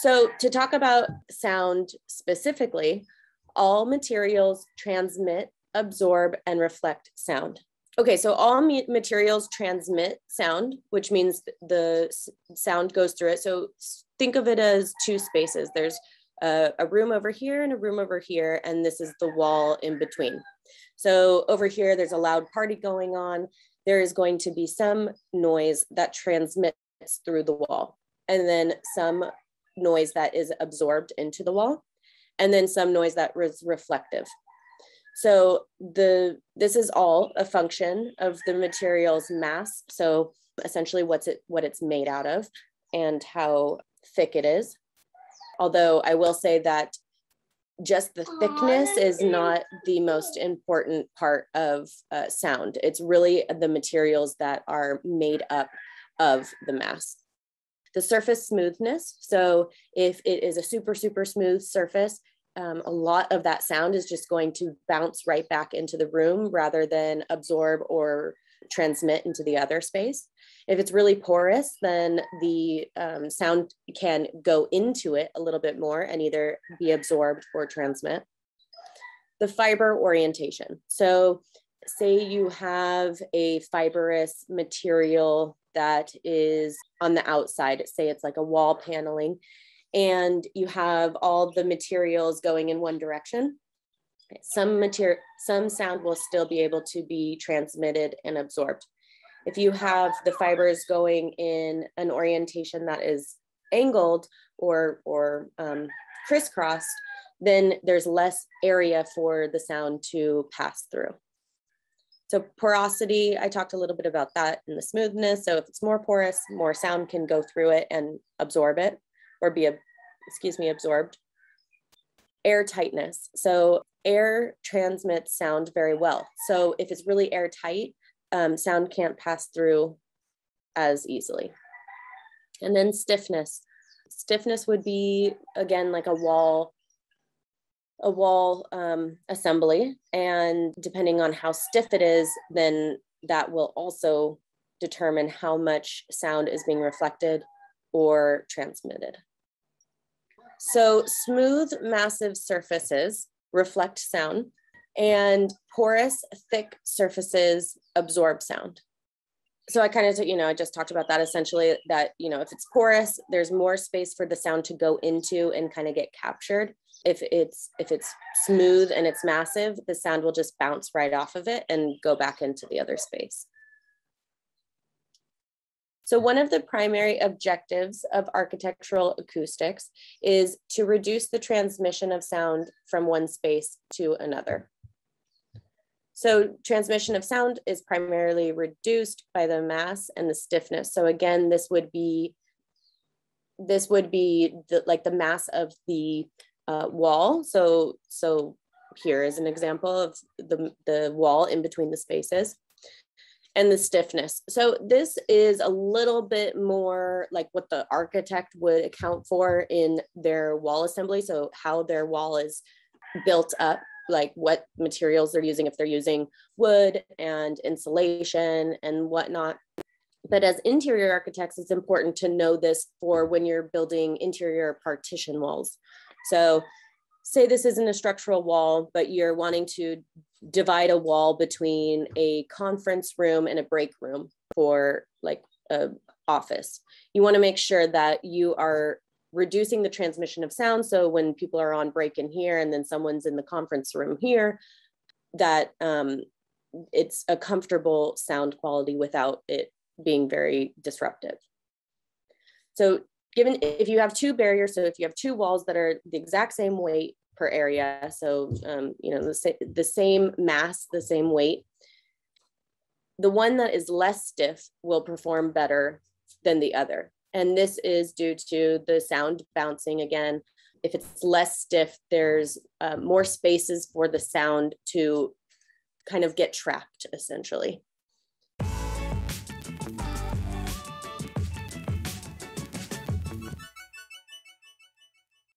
So to talk about sound specifically, all materials transmit, absorb, and reflect sound. Okay, so all materials transmit sound, which means the sound goes through it. So think of it as two spaces. There's a, a room over here and a room over here, and this is the wall in between. So over here, there's a loud party going on. There is going to be some noise that transmits through the wall, and then some noise that is absorbed into the wall, and then some noise that is reflective. So the this is all a function of the material's mass. So essentially what's it what it's made out of and how thick it is. Although I will say that just the thickness is not the most important part of uh, sound. It's really the materials that are made up of the mass. The surface smoothness. So if it is a super, super smooth surface, um, a lot of that sound is just going to bounce right back into the room rather than absorb or transmit into the other space. If it's really porous, then the um, sound can go into it a little bit more and either be absorbed or transmit. The fiber orientation. So say you have a fibrous material that is on the outside, say it's like a wall paneling, and you have all the materials going in one direction. Some material, some sound will still be able to be transmitted and absorbed. If you have the fibers going in an orientation that is angled or, or um, crisscrossed, then there's less area for the sound to pass through. So porosity, I talked a little bit about that in the smoothness. So if it's more porous, more sound can go through it and absorb it or be, excuse me, absorbed. Air tightness. So air transmits sound very well. So if it's really airtight, um, sound can't pass through as easily. And then stiffness. Stiffness would be, again, like a wall, a wall um, assembly. And depending on how stiff it is, then that will also determine how much sound is being reflected or transmitted. So smooth, massive surfaces reflect sound and porous, thick surfaces absorb sound. So I kind of, you know, I just talked about that essentially that, you know, if it's porous, there's more space for the sound to go into and kind of get captured. If it's if it's smooth and it's massive, the sound will just bounce right off of it and go back into the other space. So one of the primary objectives of architectural acoustics is to reduce the transmission of sound from one space to another. So transmission of sound is primarily reduced by the mass and the stiffness. So again, this would be this would be the, like the mass of the uh, wall. So so here is an example of the, the wall in between the spaces and the stiffness. So this is a little bit more like what the architect would account for in their wall assembly. So how their wall is built up, like what materials they're using, if they're using wood and insulation and whatnot. But as interior architects, it's important to know this for when you're building interior partition walls. So say this isn't a structural wall, but you're wanting to divide a wall between a conference room and a break room for like a office. You want to make sure that you are reducing the transmission of sound. So when people are on break in here and then someone's in the conference room here, that um, it's a comfortable sound quality without it being very disruptive. So given if you have two barriers, so if you have two walls that are the exact same weight, per area. So, um, you know, the, sa the same mass, the same weight. The one that is less stiff will perform better than the other. And this is due to the sound bouncing again. If it's less stiff, there's uh, more spaces for the sound to kind of get trapped essentially.